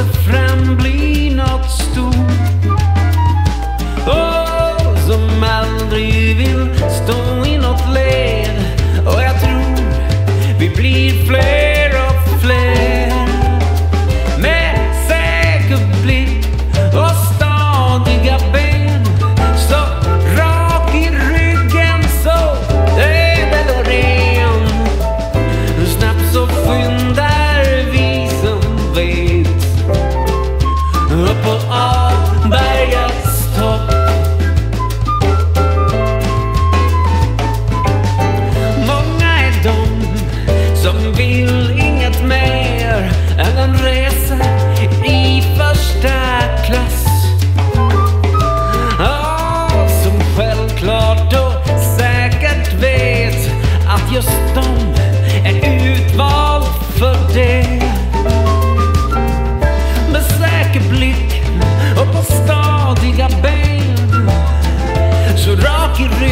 a friend. purple Ricky Ricky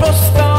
apostar.